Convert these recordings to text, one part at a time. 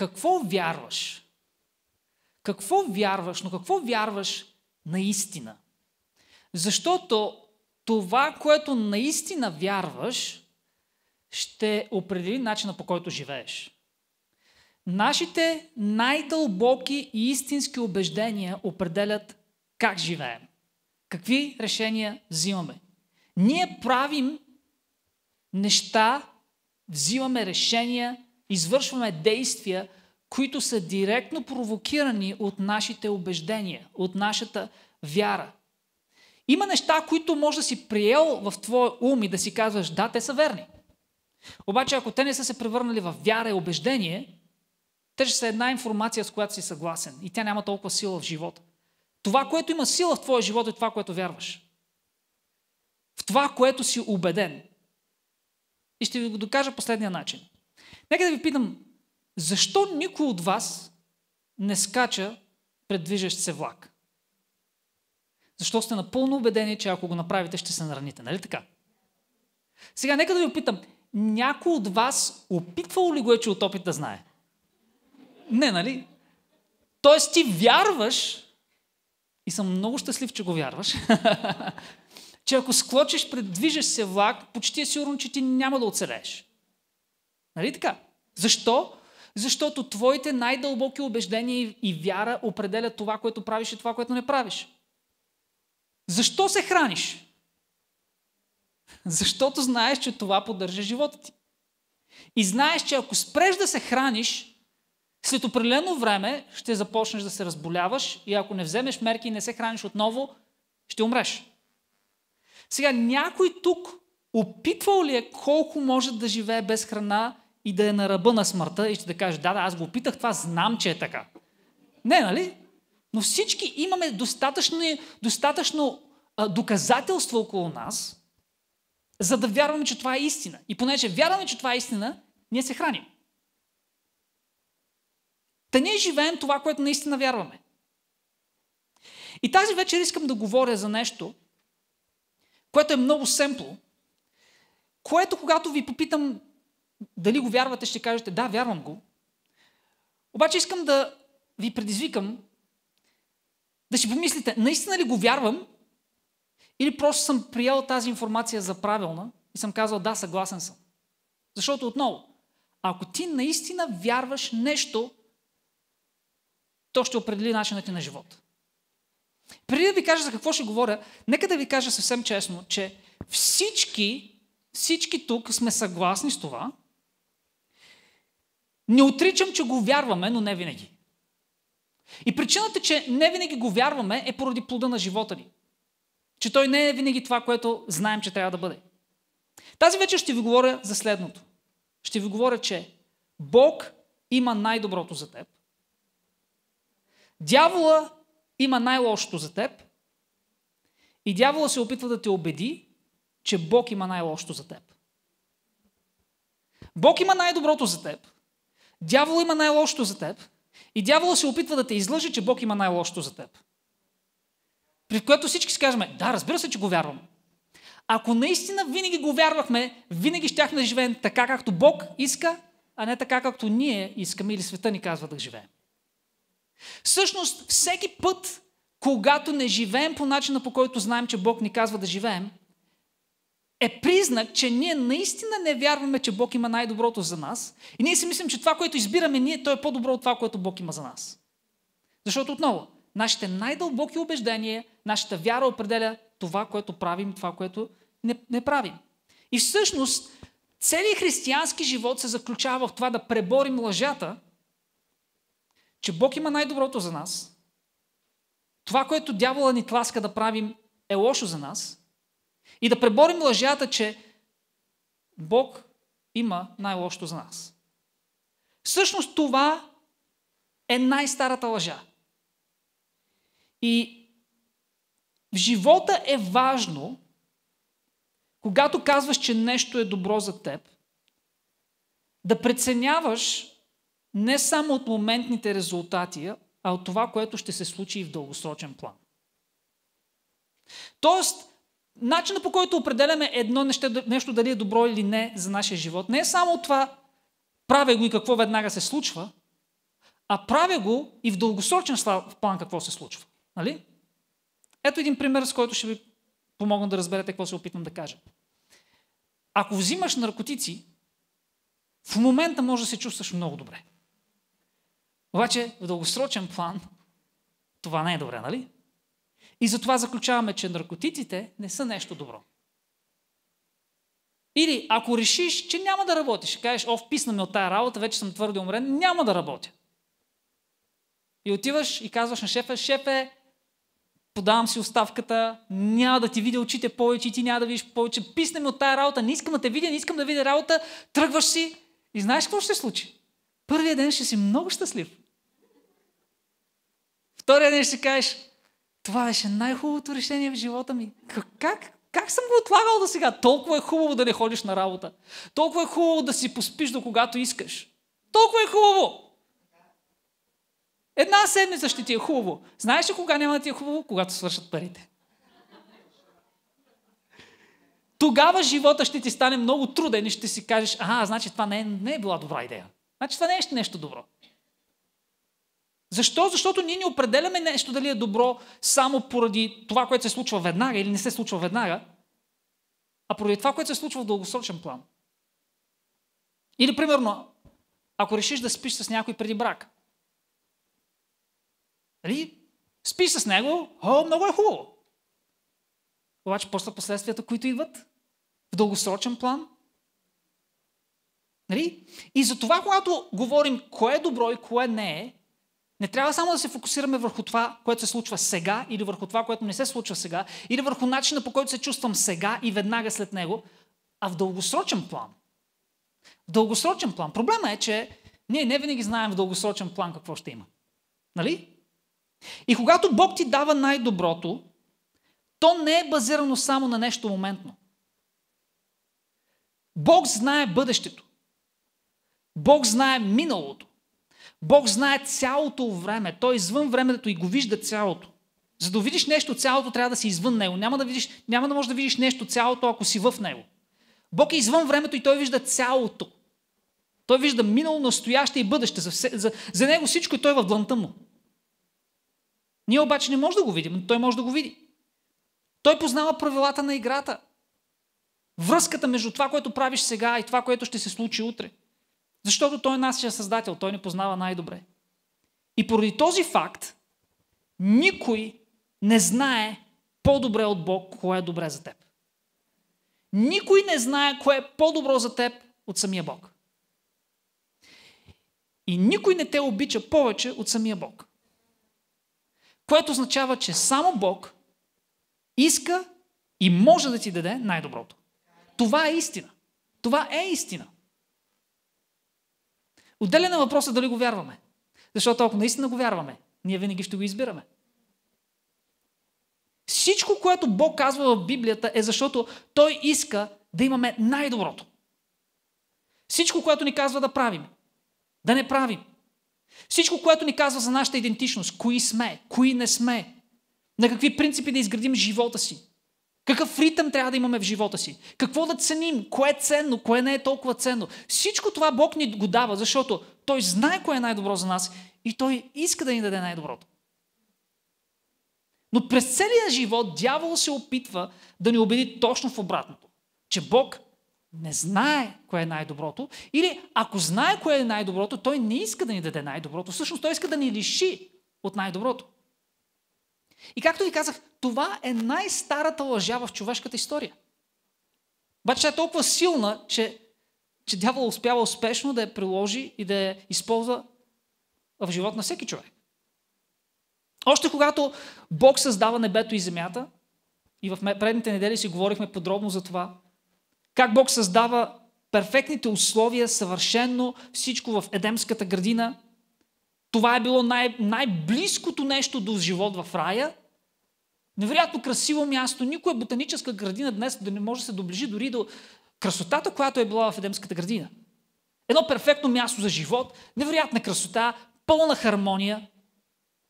какво вярваш? Какво вярваш, но какво вярваш наистина? Защото това, което наистина вярваш, ще определи начина по който живееш. Нашите най-дълбоки и истински убеждения определят как живеем. Какви решения взимаме. Ние правим неща, взимаме решения, извършваме действия, които са директно провокирани от нашите убеждения, от нашата вяра. Има неща, които може да си приел в твоя ум и да си казваш, да, те са верни. Обаче, ако те не са се превърнали в вяра и убеждение, те ще са една информация, с която си съгласен и тя няма толкова сила в живота. Това, което има сила в твоя живот е това, което вярваш. В това, което си убеден. И ще ви го докажа последния начин. Нека да ви питам, защо никой от вас не скача пред движещ се влак? Защо сте напълно убедени, че ако го направите, ще се нараните, нали така? Сега, нека да ви опитам. Някой от вас опитвал ли го е, че от опит да знае? Не, нали? Тоест ти вярваш, и съм много щастлив, че го вярваш, че ако склочиш пред движещ се влак, почти е сигурно, че ти няма да оцелееш. Нали така? Защо? Защото твоите най-дълбоки убеждения и вяра определят това, което правиш и това, което не правиш. Защо се храниш? Защото знаеш, че това поддържа живота ти. И знаеш, че ако спреш да се храниш, след определено време ще започнеш да се разболяваш и ако не вземеш мерки и не се храниш отново, ще умреш. Сега някой тук опитвал ли е колко може да живее без храна и да е на ръба на смъртта и ще да каже, да, да, аз го опитах това, знам, че е така. Не, нали? Но всички имаме достатъчно, достатъчно а, доказателство около нас, за да вярваме, че това е истина. И понеже вярваме, че това е истина, ние се храним. Та ние живеем това, което наистина вярваме. И тази вечер искам да говоря за нещо, което е много семпло, което когато ви попитам дали го вярвате, ще кажете да, вярвам го. Обаче искам да ви предизвикам да си помислите, наистина ли го вярвам или просто съм приел тази информация за правилна и съм казал да, съгласен съм. Защото отново, ако ти наистина вярваш нещо, то ще определи начинът ти на живота. Преди да ви кажа за какво ще говоря, нека да ви кажа съвсем честно, че всички, всички тук сме съгласни с това. Не отричам, че го вярваме, но не винаги. И причината, че не винаги го вярваме, е поради плода на живота ни. Че той не е винаги това, което знаем, че трябва да бъде. Тази вечер ще ви говоря за следното. Ще ви говоря, че Бог има най-доброто за теб. Дявола има най-лошото за теб. И дявола се опитва да те убеди, че Бог има най-лошото за теб. Бог има най-доброто за теб. Дявол има най-лошото за теб. И дявола се опитва да те излъже, че Бог има най-лошото за теб. При което всички си кажем, да, разбира се, че го вярвам. Ако наистина винаги го вярвахме, винаги щяхме да живеем така, както Бог иска, а не така, както ние искаме или света ни казва да живеем. Всъщност, всеки път, когато не живеем по начина, по който знаем, че Бог ни казва да живеем, е признак, че ние наистина не вярваме, че Бог има най-доброто за нас. И ние си мислим, че това, което избираме ние, то е по-добро от това, което Бог има за нас. Защото отново, нашите най-дълбоки убеждения, нашата вяра определя това, което правим, това, което не, не правим. И всъщност, целият християнски живот се заключава в това да преборим лъжата, че Бог има най-доброто за нас. Това, което дявола ни тласка да правим, е лошо за нас. И да преборим лъжата, че Бог има най-лошото за нас. Всъщност това е най-старата лъжа. И в живота е важно, когато казваш, че нещо е добро за теб, да преценяваш не само от моментните резултати, а от това, което ще се случи и в дългосрочен план. Тоест, начинът по който определяме едно нещо, нещо дали е добро или не за нашия живот, не е само това правя го и какво веднага се случва, а правя го и в дългосрочен план какво се случва. Нали? Ето един пример, с който ще ви помогна да разберете какво се опитвам да кажа. Ако взимаш наркотици, в момента може да се чувстваш много добре. Обаче в дългосрочен план това не е добре, нали? И затова заключаваме, че наркотиците не са нещо добро. Или ако решиш, че няма да работиш, кажеш, о, вписна ме от тая работа, вече съм твърде умрен, няма да работя. И отиваш и казваш на шефа, шефе, подавам си оставката, няма да ти видя очите повече и ти няма да видиш повече, писна ми от тая работа, не искам да те видя, не искам да видя работа, тръгваш си и знаеш какво ще се случи? Първия ден ще си много щастлив. Втория ден ще кажеш, това беше най-хубавото решение в живота ми. Как? Как съм го отлагал до сега? Толкова е хубаво да не ходиш на работа. Толкова е хубаво да си поспиш до когато искаш. Толкова е хубаво. Една седмица ще ти е хубаво. Знаеш ли кога няма да ти е хубаво? Когато свършат парите. Тогава живота ще ти стане много труден и ще си кажеш, ага, значи това не е, не е била добра идея. Значи това не е нещо добро. Защо? Защото ние не определяме нещо дали е добро само поради това, което се случва веднага или не се случва веднага, а поради това, което се случва в дългосрочен план. Или, примерно, ако решиш да спиш с някой преди брак. Нали? Спиш с него, о, много е хубаво. Обаче после последствията, които идват в дългосрочен план. Нали? И за това, когато говорим кое е добро и кое не е, не трябва само да се фокусираме върху това, което се случва сега, или върху това, което не се случва сега, или върху начина по който се чувствам сега и веднага след него, а в дългосрочен план. В дългосрочен план. Проблема е, че ние не винаги знаем в дългосрочен план какво ще има. Нали? И когато Бог ти дава най-доброто, то не е базирано само на нещо моментно. Бог знае бъдещето. Бог знае миналото. Бог знае цялото време. Той е извън времето и го вижда цялото. За да видиш нещо цялото, трябва да си извън него. Няма да, видиш, няма да можеш да видиш нещо цялото, ако си в него. Бог е извън времето и той вижда цялото. Той вижда минало, настояще и бъдеще. За, все, за, за него всичко и той е в дланта му. Ние обаче не може да го видим, но той може да го види. Той познава правилата на играта. Връзката между това, което правиш сега и това, което ще се случи утре. Защото той е нашия създател, той не познава най-добре. И поради този факт, никой не знае по-добре от Бог, кое е добре за теб. Никой не знае кое е по-добро за теб от самия Бог. И никой не те обича повече от самия Бог. Което означава, че само Бог иска и може да ти даде най-доброто. Това е истина. Това е истина. Отделен е въпросът дали го вярваме. Защото ако наистина го вярваме, ние винаги ще го избираме. Всичко, което Бог казва в Библията е защото Той иска да имаме най-доброто. Всичко, което ни казва да правим, да не правим. Всичко, което ни казва за нашата идентичност, кои сме, кои не сме, на какви принципи да изградим живота си, какъв ритъм трябва да имаме в живота си? Какво да ценим? Кое е ценно? Кое не е толкова ценно? Всичко това Бог ни го дава, защото Той знае кое е най-добро за нас и Той иска да ни даде най-доброто. Но през целия живот дявол се опитва да ни убеди точно в обратното. Че Бог не знае кое е най-доброто. Или ако знае кое е най-доброто, той не иска да ни даде най-доброто. Всъщност той иска да ни лиши от най-доброто. И както ви казах, това е най-старата лъжа в човешката история. Обаче е толкова силна, че, че дявол успява успешно да я приложи и да я използва в живот на всеки човек. Още когато Бог създава небето и земята, и в предните недели си говорихме подробно за това, как Бог създава перфектните условия, съвършенно всичко в Едемската градина. Това е било най- най-близкото нещо до живот в рая. Невероятно красиво място. Никоя ботаническа градина днес да не може да се доближи дори до красотата, която е била в Едемската градина. Едно перфектно място за живот, невероятна красота, пълна хармония.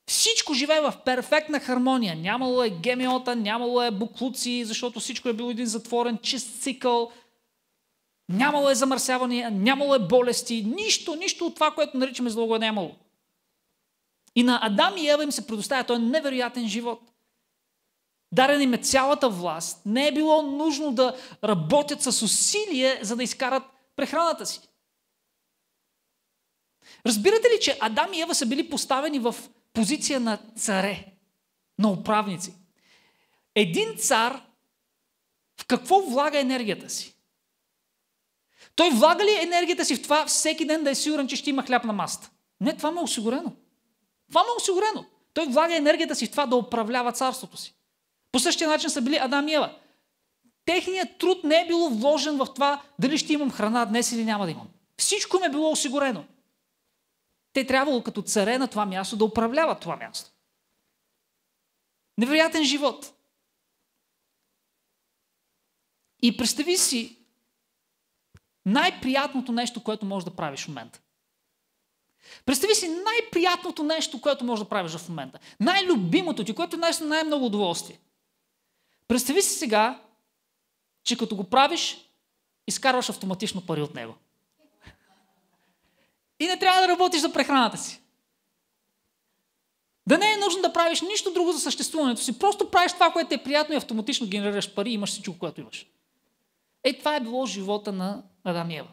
Всичко живее в перфектна хармония. Нямало е гемиота, нямало е буклуци, защото всичко е било един затворен, чист цикъл. Нямало е замърсявания, нямало е болести. Нищо, нищо от това, което наричаме зло, го е нямало. И на Адам и Ева им се предоставя този невероятен живот. Дарен им е цялата власт. Не е било нужно да работят с усилие, за да изкарат прехраната си. Разбирате ли, че Адам и Ева са били поставени в позиция на царе, на управници? Един цар в какво влага енергията си? Той влага ли енергията си в това всеки ден да е сигурен, че ще има хляб на маста? Не, това му е осигурено. Това му е осигурено. Той влага енергията си в това да управлява царството си. По същия начин са били Адам и Ева. Техният труд не е било вложен в това дали ще имам храна днес или няма да имам. Всичко им е било осигурено. Те трябвало като царе на това място да управляват това място. Невероятен живот. И представи си най-приятното нещо, което можеш да правиш в момента. Представи си най-приятното нещо, което можеш да правиш в момента. Най-любимото ти, което е най-много удоволствие. Представи си сега, че като го правиш, изкарваш автоматично пари от него. И не трябва да работиш за прехраната си. Да не е нужно да правиш нищо друго за съществуването си. Просто правиш това, което е приятно и автоматично генерираш пари и имаш всичко, което имаш. Е, това е било живота на Адам и Ева.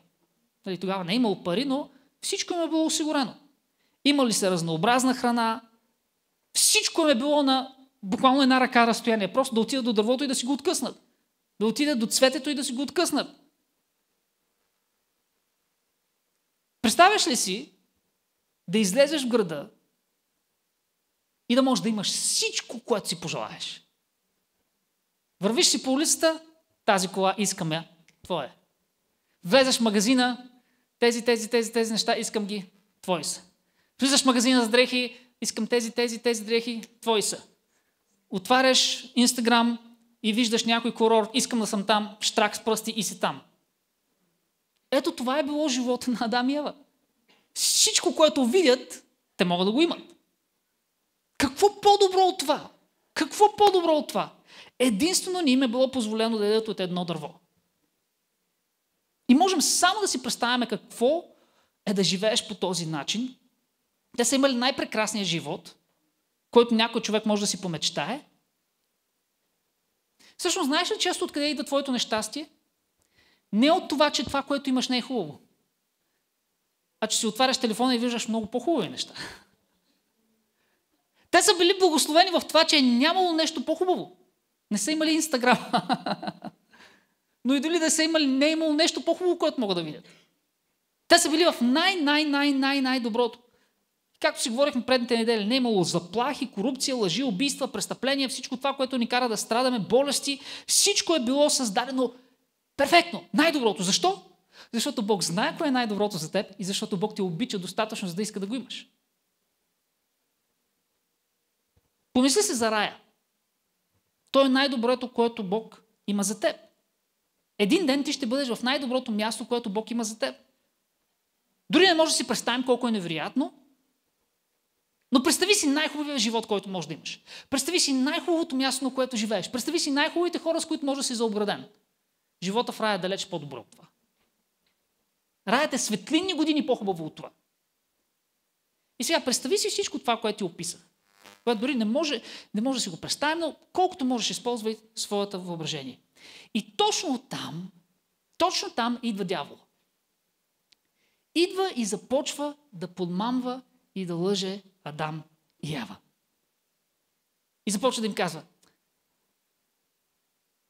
Нали, тогава не е имало пари, но всичко им е било осигурено. Имали се разнообразна храна, всичко им е било на буквално една ръка разстояние. Просто да отидат до дървото и да си го откъснат. Да отидат до цветето и да си го откъснат. Представяш ли си да излезеш в града и да можеш да имаш всичко, което си пожелаеш? Вървиш си по улицата, тази кола искам я, твоя. Влезеш в магазина, тези, тези, тези, тези неща, искам ги, твои са. Влизаш в магазина за дрехи, искам тези, тези, тези дрехи, твои са. Отваряш Инстаграм и виждаш някой курорт, искам да съм там, штрак с пръсти и си там. Ето това е било живота на Адам и Ева. Всичко, което видят, те могат да го имат. Какво по-добро от това? Какво по-добро от това? Единствено ни им е било позволено да ядат от едно дърво. И можем само да си представяме какво е да живееш по този начин. Те са имали най-прекрасния живот, който някой човек може да си помечтае. Всъщност, знаеш ли често откъде идва твоето нещастие? Не от това, че това, което имаш, не е хубаво. А че си отваряш телефона и виждаш много по-хубави неща. Те са били благословени в това, че е нямало нещо по-хубаво. Не са имали Инстаграм. Но и дали да са имали, не е имало нещо по-хубаво, което могат да видят. Те са били в най-най-най-най-най-доброто. Както си говорихме предните недели, не е имало заплахи, корупция, лъжи, убийства, престъпления, всичко това, което ни кара да страдаме, болести, всичко е било създадено перфектно, най-доброто. Защо? Защото Бог знае кое е най-доброто за теб и защото Бог те обича достатъчно, за да иска да го имаш. Помисли се за рая. Той е най-доброто, което Бог има за теб. Един ден ти ще бъдеш в най-доброто място, което Бог има за теб. Дори не може да си представим колко е невероятно, но представи си най-хубавия живот, който можеш да имаш. Представи си най-хубавото място, на което живееш. Представи си най-хубавите хора, с които можеш да си заобграден. Живота в рая е далеч по-добро от това. Раят е светлинни години по-хубаво от това. И сега представи си всичко това, което ти описах. Което дори не може, не може да си го представим, но колкото можеш, използвай своята въображение. И точно там, точно там идва дявол. Идва и започва да подмамва и да лъже Адам и Ява. И започва да им казва,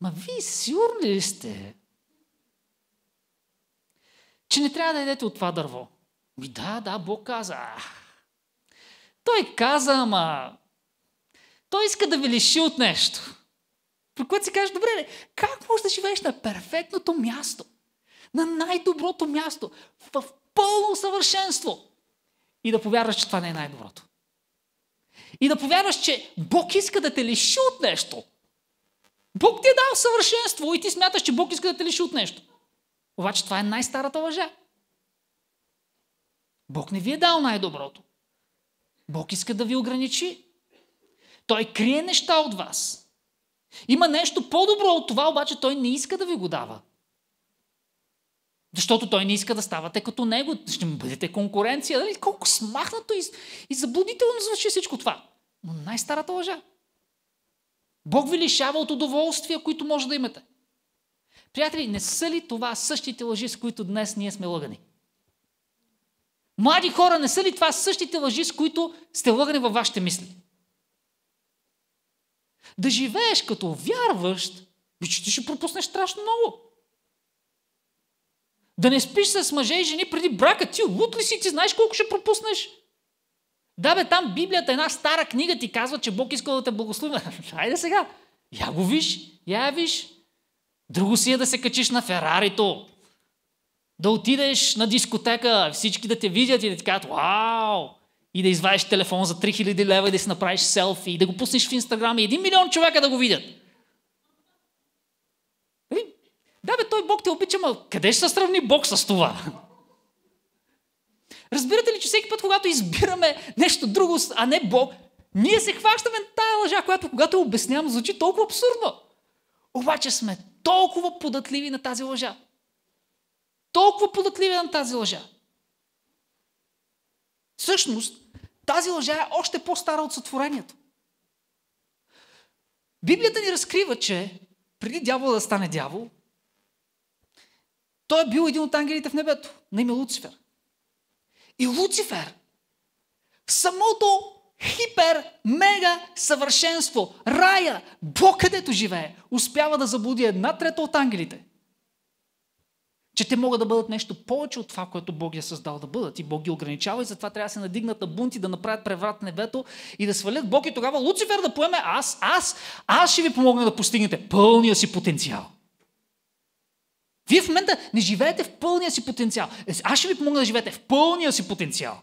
ма вие сигурни ли сте, че не трябва да ядете от това дърво? Ми да, да, Бог каза. Той каза, ама той иска да ви лиши от нещо. При което си кажеш, добре, как можеш да живееш на перфектното място? На най-доброто място, в пълно съвършенство. И да повярваш, че това не е най-доброто. И да повярваш, че Бог иска да те лиши от нещо. Бог ти е дал съвършенство и ти смяташ, че Бог иска да те лиши от нещо. Обаче това е най-старата лъжа. Бог не ви е дал най-доброто. Бог иска да ви ограничи. Той крие неща от вас. Има нещо по-добро от това, обаче той не иска да ви го дава. Защото той не иска да ставате като него. Ще му бъдете конкуренция. Дали? Колко смахнато и, и заблудително звучи всичко това. Но най-старата лъжа. Бог ви лишава от удоволствия, които може да имате. Приятели, не са ли това същите лъжи, с които днес ние сме лъгани? Млади хора, не са ли това същите лъжи, с които сте лъгани във вашите мисли? Да живееш като вярващ, че ти ще пропуснеш страшно много. Да не спиш с мъже и жени преди брака. Ти лут ли си? Ти знаеш колко ще пропуснеш? Да бе, там Библията, една стара книга ти казва, че Бог иска да те благослови. Хайде сега. Я го виж. Я я виж. Друго си е да се качиш на Ферарито. Да отидеш на дискотека, всички да те видят и да ти кажат, вау! И да извадиш телефон за 3000 лева и да си направиш селфи и да го пуснеш в Инстаграм и един милион човека да го видят. Нали? Да, бе, той Бог те обича, но къде ще се сравни Бог с това? Разбирате ли, че всеки път, когато избираме нещо друго, а не Бог, ние се хващаме на тая лъжа, която когато обяснявам, звучи толкова абсурдно. Обаче сме толкова податливи на тази лъжа. Толкова податливи на тази лъжа. Всъщност, тази лъжа е още по-стара от сътворението. Библията ни разкрива, че преди дявола да стане дявол, той е бил един от ангелите в небето, на име Луцифер. И Луцифер, самото хипер, мега съвършенство, рая, Бог където живее, успява да заблуди една трета от ангелите. Че те могат да бъдат нещо повече от това, което Бог е създал да бъдат. И Бог ги ограничава и затова трябва да се надигнат на бунти, да направят преврат небето и да свалят Бог и тогава Луцифер да поеме аз, аз, аз ще ви помогна да постигнете пълния си потенциал. Вие в момента не живеете в пълния си потенциал. Аз ще ви помогна да живеете в пълния си потенциал.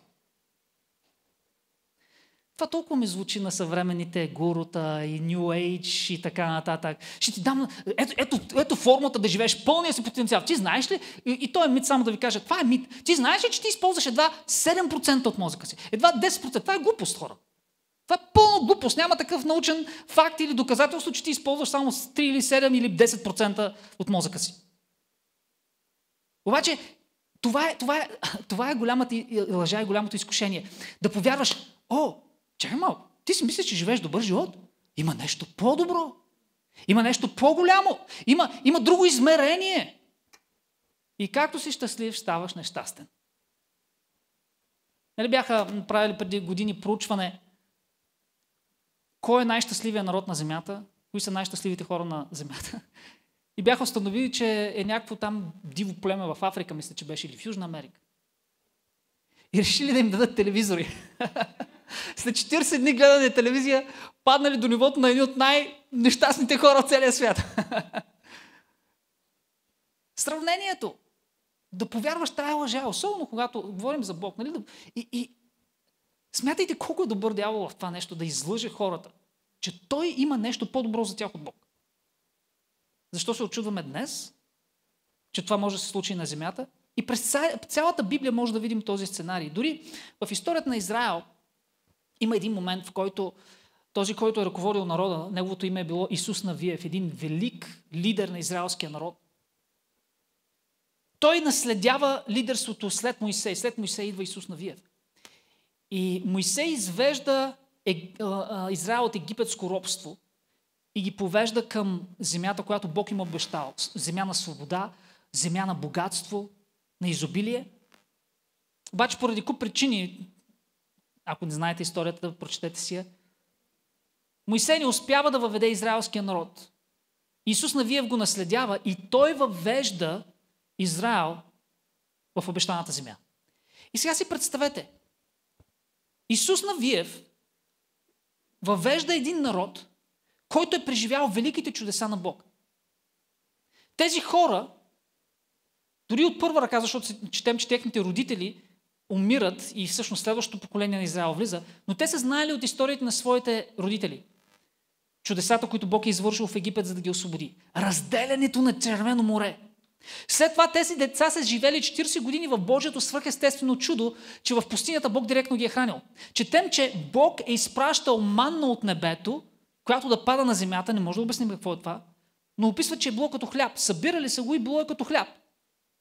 Това толкова ми звучи на съвременните гурута и New Age и така нататък. Ще ти дам... Ето, ето, ето формата да живееш пълния си потенциал. Ти знаеш ли? И, и то е мит, само да ви кажа. Това е мит. Ти знаеш ли, че ти използваш едва 7% от мозъка си? Едва 10%. Това е глупост, хора. Това е пълна глупост. Няма такъв научен факт или доказателство, че ти използваш само 3 или 7 или 10% от мозъка си. Обаче, това е, това е, това е голямата лъжа и голямото изкушение. Да повярваш, о, чакай малко, ти си мислиш, че живееш добър живот? Има нещо по-добро. Има нещо по-голямо. Има, има друго измерение. И както си щастлив, ставаш нещастен. Нали бяха правили преди години проучване кой е най-щастливия народ на Земята, кои са най-щастливите хора на Земята. И бяха установили, че е някакво там диво племе в Африка, мисля, че беше, или в Южна Америка. И решили да им дадат телевизори. След 40 дни гледане телевизия, паднали до нивото на едни от най-нещастните хора от целия свят. Сравнението. Да повярваш тая лъжа, особено когато говорим за Бог. Нали? И, и смятайте колко е добър дявол в това нещо, да излъже хората, че той има нещо по-добро за тях от Бог. Защо се очудваме днес, че това може да се случи на земята? И през цялата Библия може да видим този сценарий. Дори в историята на Израел има един момент, в който този, който е ръководил народа, неговото име е било Исус Навиев, един велик лидер на израелския народ. Той наследява лидерството след Моисей. След Моисей идва Исус Навиев. И Моисей извежда Израел от египетско робство и ги повежда към земята, която Бог им обещал. Земя на свобода, земя на богатство, на изобилие. Обаче поради куп причини, ако не знаете историята, прочетете си я, Моисей не успява да въведе израелския народ. Исус Навиев го наследява и той въвежда Израел в обещаната земя. И сега си представете, Исус Навиев въвежда един народ, който е преживял великите чудеса на Бог. Тези хора, дори от първа ръка, защото четем, че техните родители умират и всъщност следващото поколение на Израел влиза, но те са знаели от историята на своите родители. Чудесата, които Бог е извършил в Египет, за да ги освободи. Разделянето на Червено море. След това тези деца са живели 40 години в Божието свръхестествено чудо, че в пустинята Бог директно ги е хранил. Четем, че Бог е изпращал манна от небето, която да пада на земята, не може да обясним какво е това, но описва, че е било като хляб. Събирали са го и било е като хляб.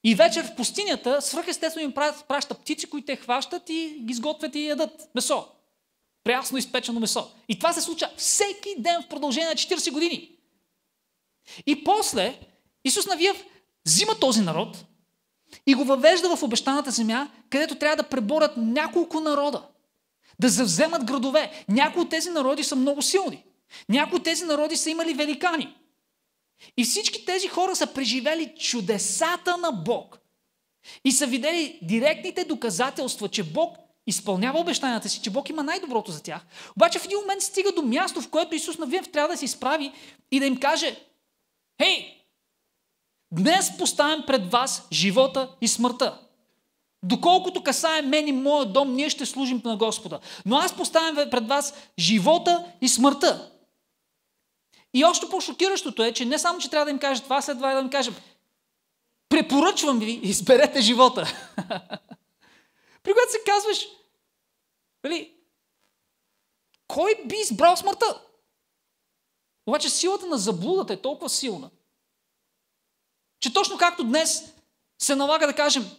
И вечер в пустинята свръхестествено им праща птици, които те хващат и ги сготвят и ядат месо. Прясно изпечено месо. И това се случва всеки ден в продължение на 40 години. И после Исус Навиев взима този народ и го въвежда в обещаната земя, където трябва да преборят няколко народа. Да завземат градове. Някои от тези народи са много силни. Някои от тези народи са имали великани. И всички тези хора са преживели чудесата на Бог. И са видели директните доказателства, че Бог изпълнява обещанията си, че Бог има най-доброто за тях. Обаче в един момент стига до място, в което Исус Навиев трябва да се изправи и да им каже Хей, днес поставям пред вас живота и смъртта. Доколкото касае мен и моя дом, ние ще служим на Господа. Но аз поставям пред вас живота и смъртта. И още по-шокиращото е, че не само, че трябва да им каже това, след това да им кажем, препоръчвам ви, изберете живота. При което се казваш, нали, кой би избрал смъртта? Обаче силата на заблудата е толкова силна, че точно както днес се налага да кажем,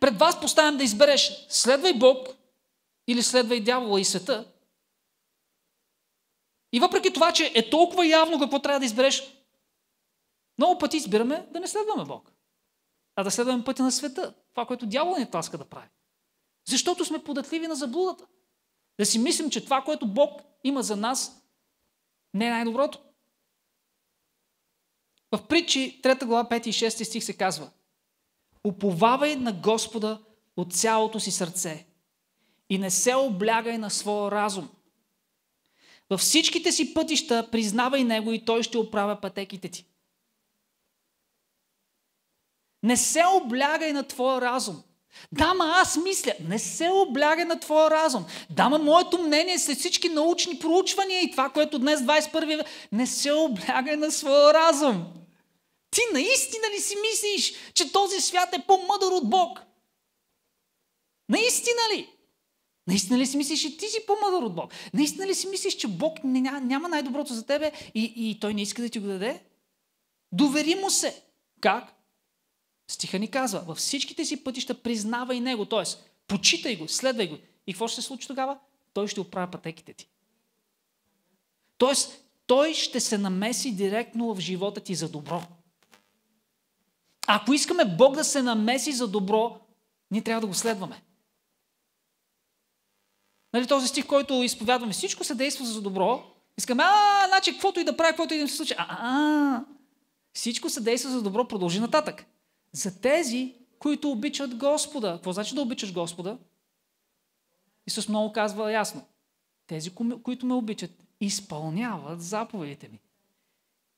пред вас поставям да избереш следвай Бог или следвай дявола и света, и въпреки това, че е толкова явно какво трябва да избереш, много пъти избираме да не следваме Бог, а да следваме пътя на света. Това, което дявол ни таска да прави. Защото сме податливи на заблудата. Да си мислим, че това, което Бог има за нас, не е най-доброто. В притчи 3 глава 5 и 6 стих се казва Уповавай на Господа от цялото си сърце и не се облягай на своя разум – във всичките си пътища признавай Него и Той ще оправя пътеките ти. Не се облягай на твоя разум. Дама, аз мисля, не се облягай на твоя разум. Дама, моето мнение след всички научни проучвания и това, което днес 21 век, не се облягай на своя разум. Ти наистина ли си мислиш, че този свят е по-мъдър от Бог? Наистина ли? Наистина ли си мислиш, че ти си по-мъдър от Бог? Наистина ли си мислиш, че Бог няма най-доброто за тебе и, и Той не иска да ти го даде? Довери му се. Как? Стиха ни казва, във всичките си пътища признавай Него, т.е. почитай го, следвай го. И какво ще се случи тогава? Той ще оправя пътеките ти. Тоест, той ще се намеси директно в живота ти за добро. Ако искаме Бог да се намеси за добро, ние трябва да го следваме. Нали, този стих, който изповядваме, всичко се действа за добро. Искаме, а, значи, каквото и да прави, каквото и да се случи. А, а, всичко се действа за добро, продължи нататък. За тези, които обичат Господа. Какво значи да обичаш Господа? Исус много казва ясно. Тези, които ме обичат, изпълняват заповедите ми.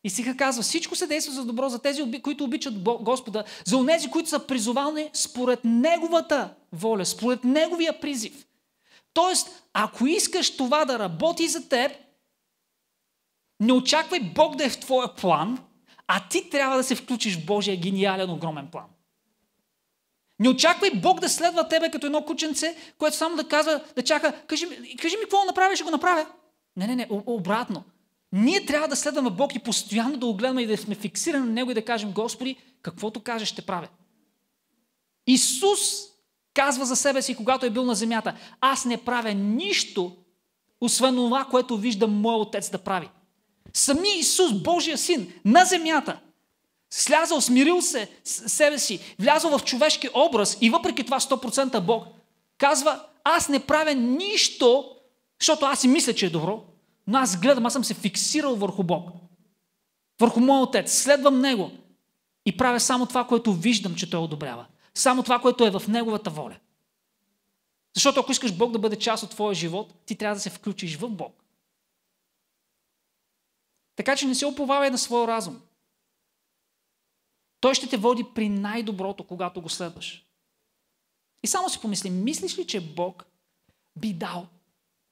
И сега казва, всичко се действа за добро за тези, които обичат Господа, за онези, които са призовани според Неговата воля, според Неговия призив. Тоест, ако искаш това да работи за теб, не очаквай Бог да е в твоя план, а ти трябва да се включиш в Божия гениален, огромен план. Не очаквай Бог да следва тебе като едно кученце, което само да казва, да чака, кажи, кажи ми какво направиш, ще го направя. Не, не, не, обратно. Ние трябва да следваме Бог и постоянно да го гледаме и да сме фиксирани на Него и да кажем, Господи, каквото кажеш, ще правя. Исус казва за себе си, когато е бил на земята, аз не правя нищо, освен това, което виждам моят отец да прави. Сами Исус, Божия син, на земята, слязал, смирил се с себе си, влязъл в човешки образ и въпреки това 100% Бог, казва, аз не правя нищо, защото аз си мисля, че е добро, но аз гледам, аз съм се фиксирал върху Бог. Върху моят отец. Следвам Него. И правя само това, което виждам, че Той одобрява само това, което е в Неговата воля. Защото ако искаш Бог да бъде част от твоя живот, ти трябва да се включиш в Бог. Така че не се оповавай на своя разум. Той ще те води при най-доброто, когато го следваш. И само си помисли, мислиш ли, че Бог би дал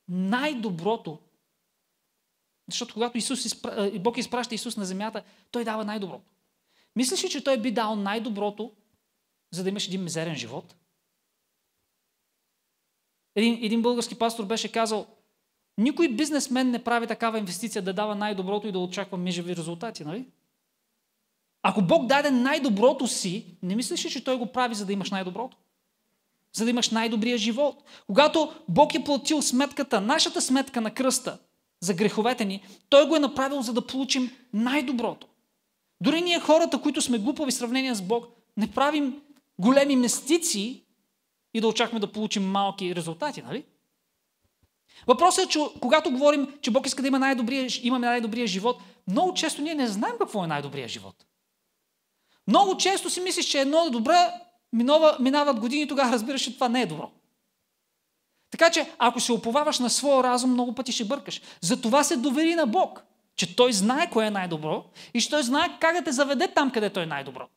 най-доброто? Защото когато Исус изпра... Бог изпраща Исус на земята, Той дава най-доброто. Мислиш ли, че Той би дал най-доброто за да имаш един мизерен живот? Един, един български пастор беше казал, никой бизнесмен не прави такава инвестиция да дава най-доброто и да очаква мижеви резултати, нали? Ако Бог даде най-доброто си, не мислиш ли, че Той го прави, за да имаш най-доброто? За да имаш най-добрия живот. Когато Бог е платил сметката, нашата сметка на кръста за греховете ни, Той го е направил, за да получим най-доброто. Дори ние хората, които сме глупави в сравнение с Бог, не правим големи инвестиции и да очакваме да получим малки резултати, нали? Въпросът е, че когато говорим, че Бог иска да има най-добрия, имаме най-добрия живот, много често ние не знаем какво е най-добрия живот. Много често си мислиш, че едно е добре, минава, минават години, тогава разбираш, че това не е добро. Така че, ако се оповаваш на своя разум, много пъти ще бъркаш. Затова се довери на Бог, че Той знае кое е най-добро и че Той знае как да те заведе там, където е най-добро.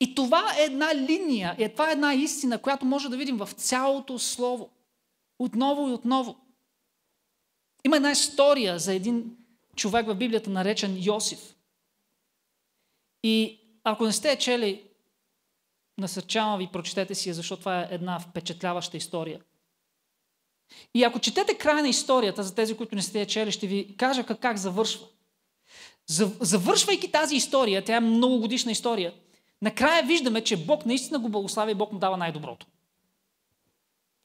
И това е една линия, и това е една истина, която може да видим в цялото Слово. Отново и отново. Има една история за един човек в Библията, наречен Йосиф. И ако не сте чели, насърчавам ви, прочетете си я, защото това е една впечатляваща история. И ако четете края на историята, за тези, които не сте я чели, ще ви кажа как, как завършва. Завършвайки тази история, тя е многогодишна история, накрая виждаме, че Бог наистина го благославя и Бог му дава най-доброто.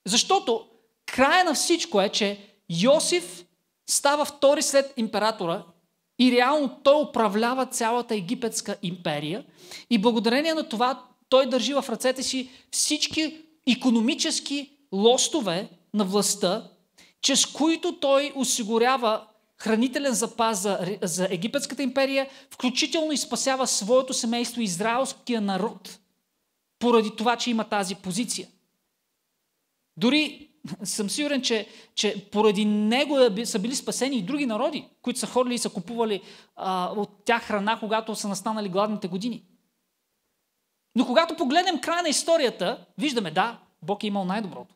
Защото края на всичко е, че Йосиф става втори след императора и реално той управлява цялата египетска империя и благодарение на това той държи в ръцете си всички економически лостове на властта, чрез които той осигурява хранителен запас за, за египетската империя, включително и спасява своето семейство, израелския народ, поради това, че има тази позиция. Дори съм сигурен, че, че поради него е са били спасени и други народи, които са ходили и са купували а, от тях храна, когато са настанали гладните години. Но когато погледнем края на историята, виждаме, да, Бог е имал най-доброто.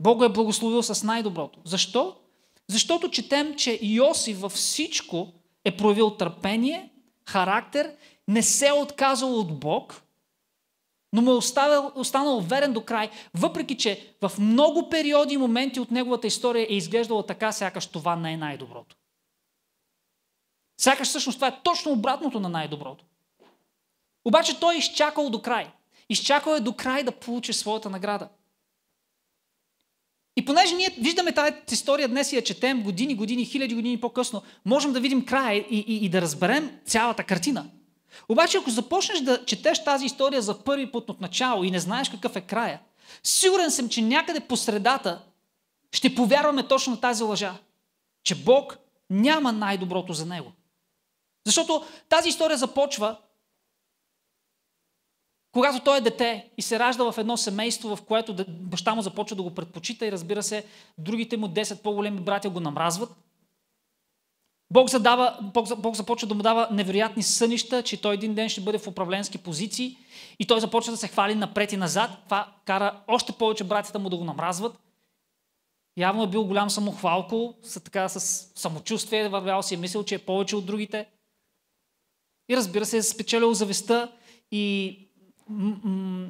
Бог е благословил с най-доброто. Защо? Защото четем, че Йосиф във всичко е проявил търпение, характер, не се е отказал от Бог, но му е оставил, останал верен до край, въпреки че в много периоди и моменти от неговата история е изглеждало така, сякаш това не е най-доброто. Сякаш всъщност това е точно обратното на най-доброто. Обаче той е изчакал до край. Изчакал е до край да получи своята награда. И понеже ние виждаме тази история днес и я четем години, години, хиляди години по-късно, можем да видим края и, и, и да разберем цялата картина. Обаче, ако започнеш да четеш тази история за първи път от начало и не знаеш какъв е края, сигурен съм, че някъде по средата ще повярваме точно на тази лъжа, че Бог няма най-доброто за него. Защото тази история започва когато той е дете и се ражда в едно семейство, в което баща му започва да го предпочита и разбира се, другите му 10 по-големи братя го намразват. Бог, задава, Бог, Бог започва да му дава невероятни сънища, че той един ден ще бъде в управленски позиции и той започва да се хвали напред и назад. Това кара още повече братята му да го намразват. Явно е бил голям самохвалко, с, така, с самочувствие, вървял си е мислил, че е повече от другите. И разбира се, е спечелил зависта и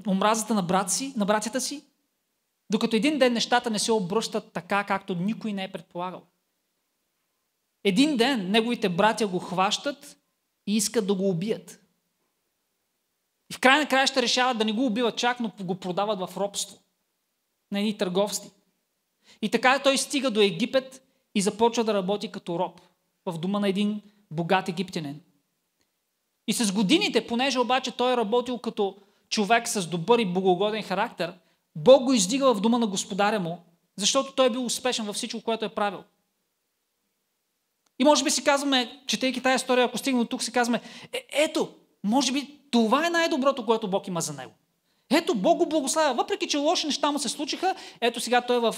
омразата на, брат си, на братята си, докато един ден нещата не се обръщат така, както никой не е предполагал. Един ден неговите братя го хващат и искат да го убият. И в край на края ще решават да не го убиват чак, но го продават в робство на едни търговци. И така той стига до Египет и започва да работи като роб в дома на един богат египтянин. И с годините, понеже обаче той е работил като човек с добър и богогоден характер, Бог го издига в дома на господаря му, защото той е бил успешен във всичко, което е правил. И може би си казваме, четейки тази история, ако стигнем до тук, си казваме, е, ето, може би това е най-доброто, което Бог има за него. Ето, Бог го благославя. Въпреки, че лоши неща му се случиха, ето сега той е в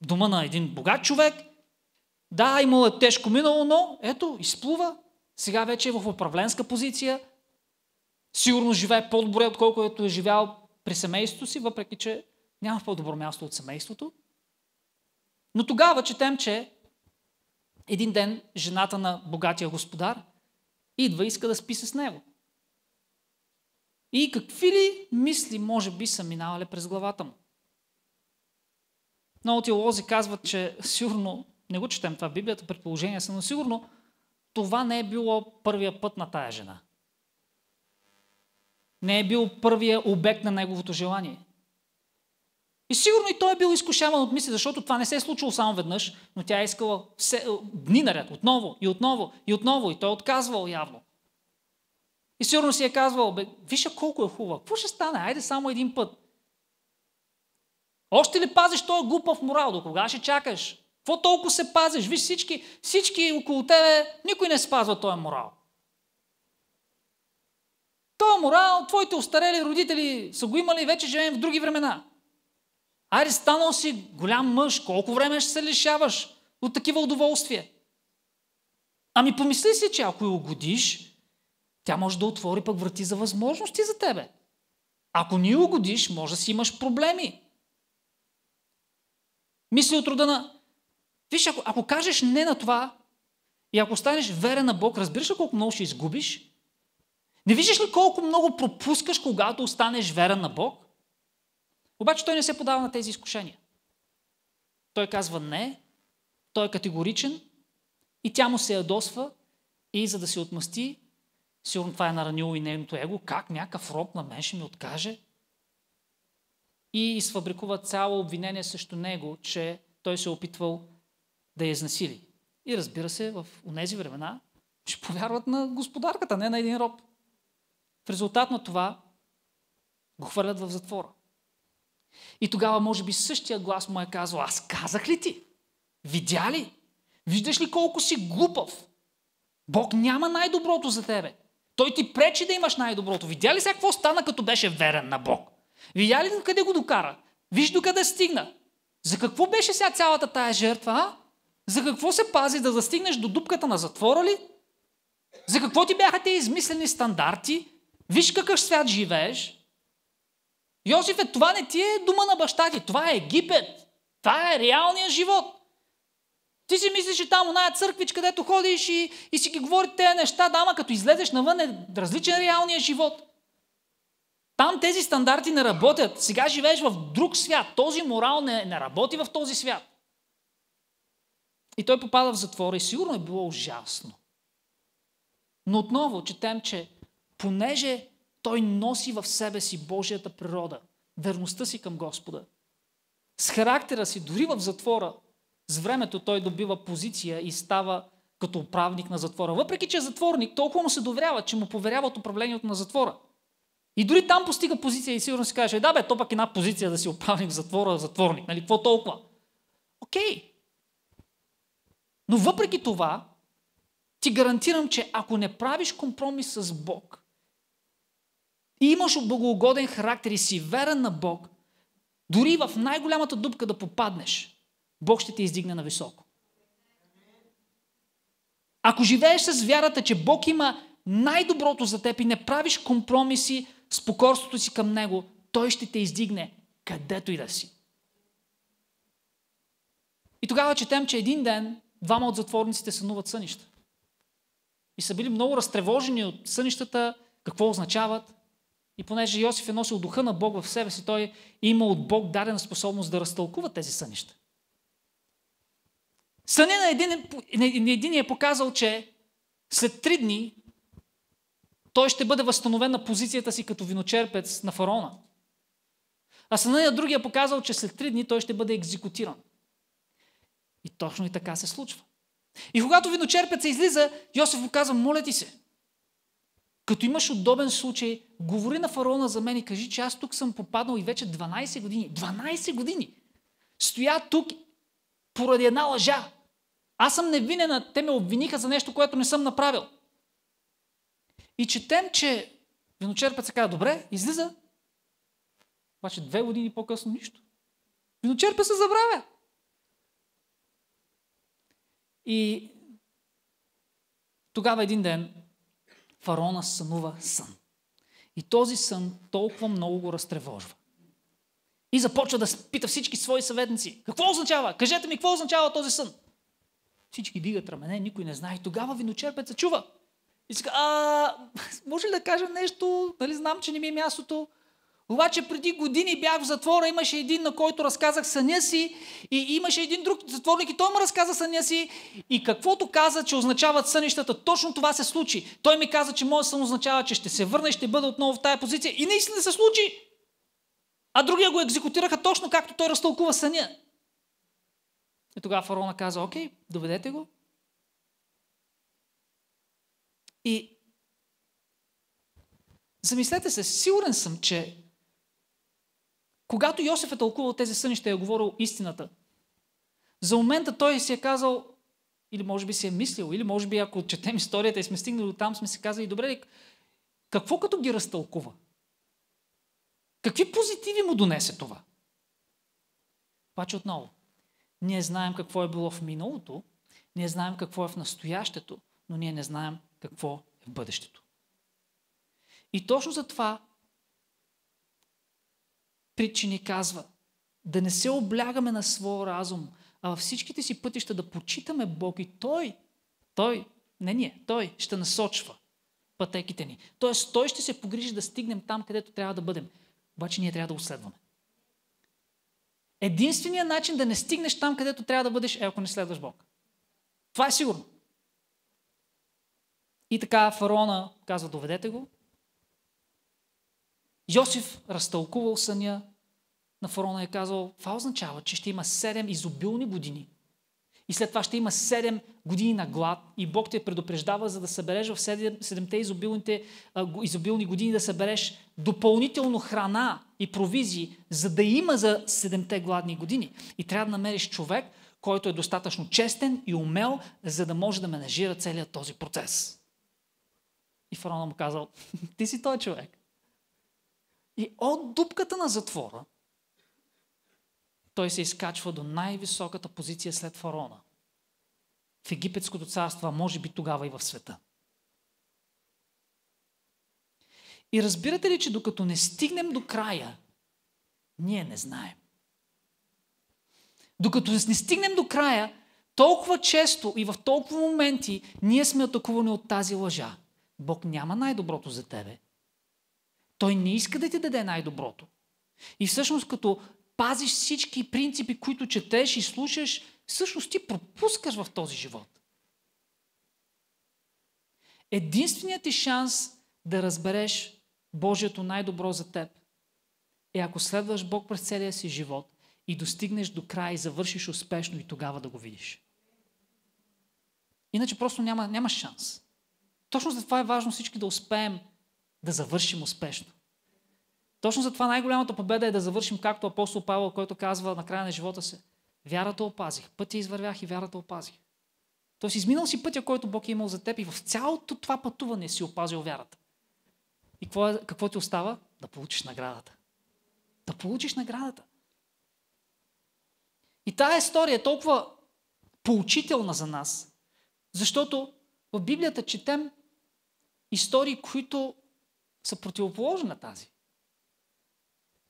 дома на един богат човек. Да, имало е тежко минало, но ето, изплува. Сега вече е в управленска позиция. Сигурно живее по-добре, отколкото е живял при семейството си, въпреки че няма по-добро място от семейството. Но тогава четем, че един ден жената на богатия господар идва и иска да спи с него. И какви ли мисли, може би, са минавали през главата му? Много теолози казват, че сигурно, не го четем това в Библията, предположения са, но сигурно това не е било първия път на тая жена. Не е бил първия обект на неговото желание. И сигурно и той е бил изкушаван от мисли, защото това не се е случило само веднъж, но тя е искала все, дни наред, отново и отново и отново, и той е отказвал явно. И сигурно си е казвал, бе, виж колко е хубава, какво ще стане, айде само един път. Още ли пазиш този глупав морал, до кога ще чакаш? Какво толкова се пазиш? Виж всички, всички около тебе, никой не спазва този морал. Този морал, твоите устарели родители са го имали, вече живеем в други времена. Айде, станал си голям мъж, колко време ще се лишаваш от такива удоволствия? Ами помисли си, че ако я угодиш, тя може да отвори пък врати за възможности за тебе. Ако ни угодиш, може да си имаш проблеми. Мисли от рода на... Виж, ако, ако кажеш не на това и ако станеш верен на Бог, разбираш ли колко много ще изгубиш? Не виждаш ли колко много пропускаш, когато останеш верен на Бог? Обаче той не се подава на тези изкушения. Той казва не, той е категоричен и тя му се ядосва и за да се отмъсти, сигурно това е наранило и нейното его, как някакъв роб на мен ще ми откаже? И изфабрикува цяло обвинение срещу него, че той се е опитвал да я изнасили. И разбира се, в тези времена ще повярват на господарката, не на един роб. В резултат на това го хвърлят в затвора. И тогава, може би, същия глас му е казал, аз казах ли ти? Видя ли? Виждаш ли колко си глупав? Бог няма най-доброто за тебе. Той ти пречи да имаш най-доброто. Видя ли сега какво стана, като беше верен на Бог? Видя ли къде го докара? Виж до къде стигна. За какво беше сега цялата тая жертва, а? За какво се пази да застигнеш до дупката на затвора ли? За какво ти бяха те измислени стандарти? Виж какъв свят живееш. Йосиф е, това не ти е дума на баща ти, това е Египет. Това е реалният живот. Ти си мислиш, че там оная църквич, където ходиш и, и си ги говори тези неща, да, ама като излезеш навън е различен реалният живот. Там тези стандарти не работят. Сега живееш в друг свят. Този морал не, не работи в този свят. И той попада в затвора и сигурно е било ужасно. Но отново четем, че понеже той носи в себе си Божията природа, верността си към Господа. С характера си, дори в затвора, с времето той добива позиция и става като управник на затвора. Въпреки, че е затворник, толкова му се доверява, че му поверяват управлението на затвора. И дори там постига позиция и сигурно си каже, да бе, то пък една позиция да си управник в затвора, затворник, нали, какво толкова? Окей. Но въпреки това, ти гарантирам, че ако не правиш компромис с Бог, и имаш благоугоден характер и си верен на Бог, дори в най-голямата дупка да попаднеш, Бог ще те издигне на високо. Ако живееш с вярата, че Бог има най-доброто за теб и не правиш компромиси с покорството си към Него, Той ще те издигне където и да си. И тогава четем, че един ден двама от затворниците сънуват сънища. И са били много разтревожени от сънищата, какво означават. И понеже Йосиф е носил духа на Бог в себе си, той има от Бог дадена способност да разтълкува тези сънища. Съня на един, на един е показал, че след три дни той ще бъде възстановен на позицията си като виночерпец на фараона. А съня на другия е показал, че след три дни той ще бъде екзекутиран. И точно и така се случва. И когато виночерпеца излиза, Йосиф му казва, моля ти се, като имаш удобен случай, говори на фараона за мен и кажи, че аз тук съм попаднал и вече 12 години. 12 години! Стоя тук поради една лъжа. Аз съм невинен, те ме обвиниха за нещо, което не съм направил. И четем, че виночерпът се казва, добре, излиза. Обаче две години по-късно нищо. Виночерпът се забравя. И тогава един ден фараона сънува сън. И този сън толкова много го разтревожва. И започва да пита всички свои съветници. Какво означава? Кажете ми, какво означава този сън? Всички дигат рамене, никой не знае. И тогава виночерпец се чува. И си а, може ли да кажа нещо? Нали, знам, че не ми е мястото. Обаче преди години бях в затвора, имаше един, на който разказах съня си и имаше един друг затворник и той му разказа съня си и каквото каза, че означават сънищата, точно това се случи. Той ми каза, че моят сън означава, че ще се върна и ще бъда отново в тая позиция и наистина се случи. А другия го екзекутираха точно както той разтълкува съня. И тогава фараона каза, окей, доведете го. И замислете се, сигурен съм, че когато Йосиф е тълкувал тези сънища и е говорил истината, за момента той си е казал, или може би си е мислил, или може би ако четем историята и сме стигнали до там, сме си казали, добре, какво като ги разтълкува? Какви позитиви му донесе това? Обаче отново, ние знаем какво е било в миналото, ние знаем какво е в настоящето, но ние не знаем какво е в бъдещето. И точно за това притчи ни казва да не се облягаме на своя разум, а във всичките си пътища да почитаме Бог и Той, Той, не ние, Той ще насочва пътеките ни. Тоест, Той ще се погрижи да стигнем там, където трябва да бъдем. Обаче ние трябва да го следваме. Единственият начин да не стигнеш там, където трябва да бъдеш, е ако не следваш Бог. Това е сигурно. И така фараона казва, доведете го. Йосиф разтълкувал съня на фараона и е казал, това означава, че ще има 7 изобилни години. И след това ще има 7 години на глад и Бог те предупреждава, за да събереш в 7-те изобилните, изобилни години да събереш допълнително храна и провизии, за да има за 7-те гладни години. И трябва да намериш човек, който е достатъчно честен и умел, за да може да менажира целият този процес. И фараона му казал, ти си той човек. И от дупката на затвора, той се изкачва до най-високата позиция след фараона. В египетското царство, а може би тогава и в света. И разбирате ли, че докато не стигнем до края, ние не знаем. Докато не стигнем до края, толкова често и в толкова моменти ние сме атакувани от тази лъжа. Бог няма най-доброто за тебе. Той не иска да ти даде най-доброто. И всъщност като пазиш всички принципи, които четеш и слушаш, всъщност ти пропускаш в този живот. Единственият ти шанс да разбереш Божието най-добро за теб е ако следваш Бог през целия си живот и достигнеш до края и завършиш успешно и тогава да го видиш. Иначе просто няма, няма шанс. Точно за това е важно всички да успеем да завършим успешно. Точно за това най-голямата победа е да завършим както апостол Павел, който казва на края на живота си. Вярата опазих, пътя извървях и вярата опазих. Тоест изминал си пътя, който Бог е имал за теб и в цялото това пътуване си опазил вярата. И какво, е, какво ти остава? Да получиш наградата. Да получиш наградата. И тая история е толкова поучителна за нас, защото в Библията четем истории, които са противоположни на тази.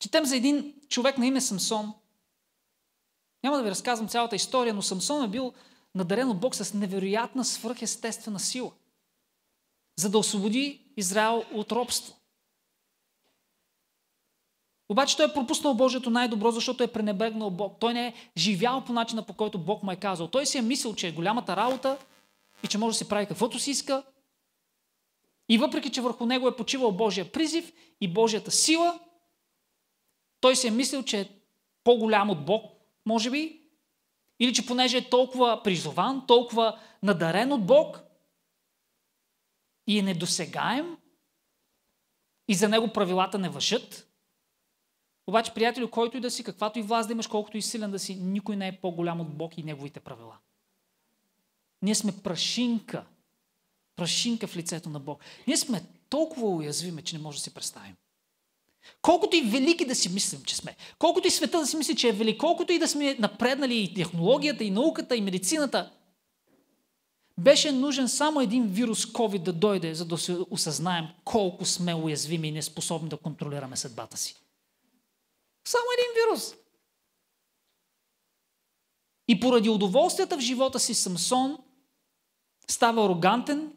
Четем за един човек на име Самсон. Няма да ви разказвам цялата история, но Самсон е бил надарен от Бог с невероятна свръхестествена сила, за да освободи Израел от робство. Обаче той е пропуснал Божието най-добро, защото е пренебрегнал Бог. Той не е живял по начина, по който Бог му е казал. Той си е мислил, че е голямата работа и че може да се прави каквото си иска. И въпреки, че върху него е почивал Божия призив и Божията сила, той си е мислил, че е по-голям от Бог, може би, или че понеже е толкова призован, толкова надарен от Бог и е недосегаем и за него правилата не въжат. Обаче, приятели, който и да си, каквато и власт да имаш, колкото и силен да си, никой не е по-голям от Бог и неговите правила. Ние сме прашинка. Прашинка в лицето на Бог. Ние сме толкова уязвими, че не може да си представим. Колкото и велики да си мислим, че сме, колкото и света да си мисли, че е велик, колкото и да сме напреднали и технологията, и науката, и медицината, беше нужен само един вирус COVID да дойде, за да се осъзнаем колко сме уязвими и неспособни да контролираме съдбата си. Само един вирус. И поради удоволствията в живота си Самсон става арогантен,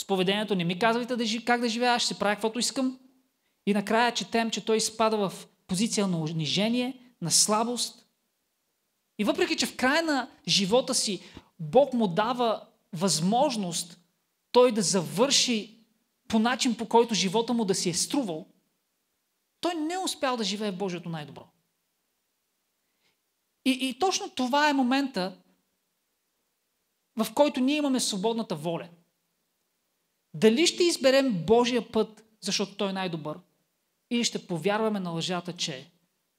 с поведението не ми казвайте да, как да живея, аз ще правя каквото искам. И накрая четем, че той изпада в позиция на унижение, на слабост. И въпреки, че в края на живота си Бог му дава възможност той да завърши по начин, по който живота му да си е струвал, той не е успял да живее Божието най-добро. И, и точно това е момента, в който ние имаме свободната воля. Дали ще изберем Божия път, защото той е най-добър, или ще повярваме на лъжата, че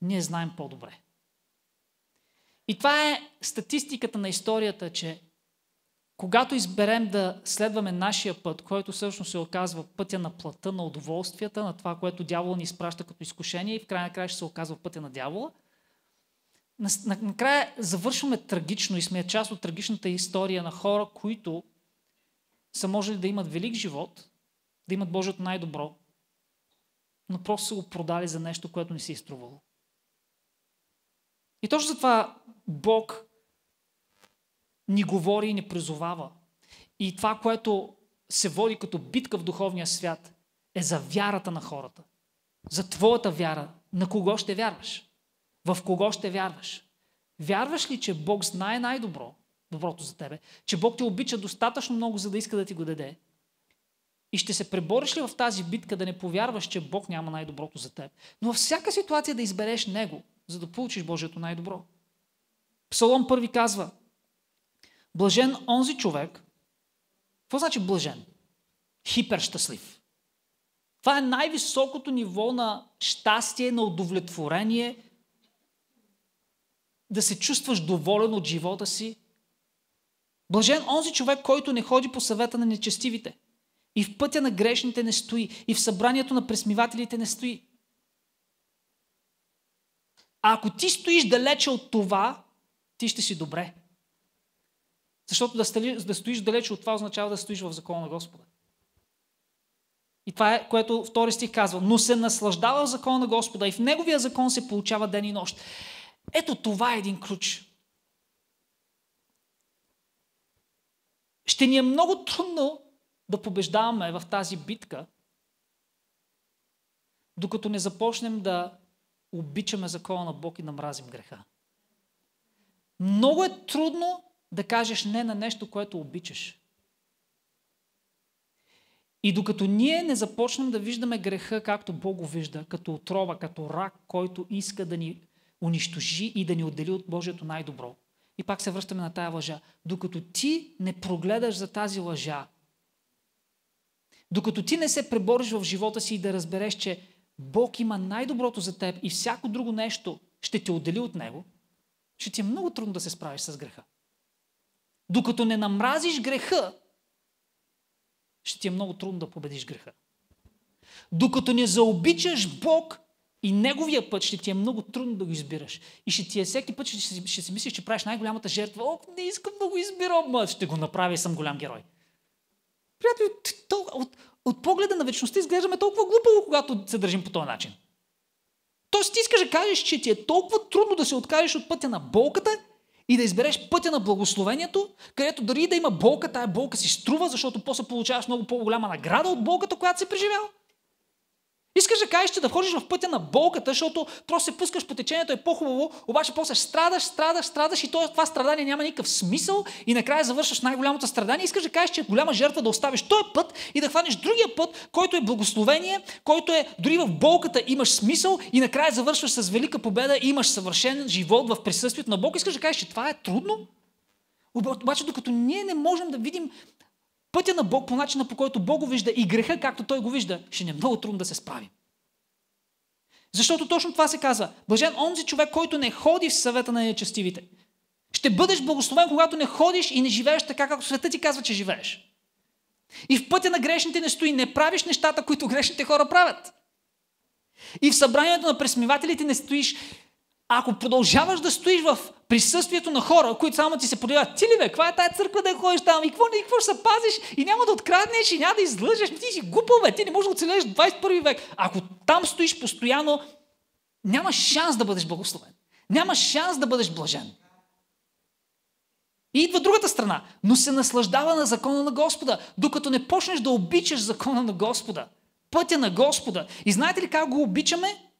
ние знаем по-добре. И това е статистиката на историята, че когато изберем да следваме нашия път, който всъщност се оказва пътя на плата, на удоволствията, на това, което дявол ни изпраща като изкушение и в край на края ще се оказва пътя на дявола, накрая завършваме трагично и сме част от трагичната история на хора, които са можели да имат велик живот, да имат Божието най-добро, но просто са го продали за нещо, което не си е струвало. И точно за Бог ни говори и ни призовава. И това, което се води като битка в духовния свят, е за вярата на хората. За твоята вяра. На кого ще вярваш? В кого ще вярваш? Вярваш ли, че Бог знае най-добро, доброто за тебе? Че Бог те обича достатъчно много, за да иска да ти го даде? И ще се пребориш ли в тази битка да не повярваш, че Бог няма най-доброто за теб? Но във всяка ситуация да избереш Него, за да получиш Божието най-добро. Псалом първи казва, блажен онзи човек, какво значи блажен? Хиперщастлив. Това е най-високото ниво на щастие, на удовлетворение, да се чувстваш доволен от живота си. Блажен онзи човек, който не ходи по съвета на нечестивите. И в пътя на грешните не стои. И в събранието на пресмивателите не стои. А ако ти стоиш далече от това, ти ще си добре. Защото да, стали, да стоиш далече от това означава да стоиш в закона на Господа. И това е, което втори стих казва. Но се наслаждава в закона на Господа и в неговия закон се получава ден и нощ. Ето това е един ключ. Ще ни е много трудно да побеждаваме в тази битка, докато не започнем да обичаме закона на Бог и да мразим греха. Много е трудно да кажеш не на нещо, което обичаш. И докато ние не започнем да виждаме греха, както Бог го вижда, като отрова, като рак, който иска да ни унищожи и да ни отдели от Божието най-добро. И пак се връщаме на тая лъжа. Докато ти не прогледаш за тази лъжа, докато ти не се пребориш в живота си и да разбереш, че Бог има най-доброто за теб и всяко друго нещо ще те отдели от Него, ще ти е много трудно да се справиш с греха. Докато не намразиш греха, ще ти е много трудно да победиш греха. Докато не заобичаш Бог и Неговия път, ще ти е много трудно да го избираш. И ще ти е всеки път, ще, ще, си мислиш, че правиш най-голямата жертва. О, не искам да го избирам, ще го направя и съм голям герой. Приятели, от, от, от погледа на вечността изглеждаме толкова глупаво, когато се държим по този начин. Тоест ти искаш да кажеш, че ти е толкова трудно да се откажеш от пътя на болката и да избереш пътя на благословението, където дори да има болка, тая болка си струва, защото после получаваш много по-голяма награда от болката, която си преживял. Искаш да кажеш, че да входиш в пътя на болката, защото просто се пускаш по течението, е по-хубаво, обаче после страдаш, страдаш, страдаш и това страдание няма никакъв смисъл и накрая завършваш най-голямото страдание. Искаш да кажеш, че е голяма жертва да оставиш този път и да хванеш другия път, който е благословение, който е дори в болката имаш смисъл и накрая завършваш с велика победа и имаш съвършен живот в присъствието на Бог. Искаш да кажеш, че това е трудно? Обаче, докато ние не можем да видим пътя на Бог по начина по който Бог го вижда и греха както Той го вижда, ще не е много трудно да се справи. Защото точно това се казва. Блажен онзи човек, който не ходи в съвета на нечестивите. Ще бъдеш благословен, когато не ходиш и не живееш така, както света ти казва, че живееш. И в пътя на грешните не стои, не правиш нещата, които грешните хора правят. И в събранието на пресмивателите не стоиш ако продължаваш да стоиш в присъствието на хора, които само ти се подиват, ти ли бе, каква е тази църква да ходиш там и какво, и какво ще се пазиш и няма да откраднеш и няма да излъжеш, ти си глупа, бе, ти не можеш да оцелеш в 21 век. Ако там стоиш постоянно, няма шанс да бъдеш благословен. Няма шанс да бъдеш блажен. И идва другата страна, но се наслаждава на закона на Господа. Докато не почнеш да обичаш закона на Господа, пътя на Господа. И знаете ли как го обичаме?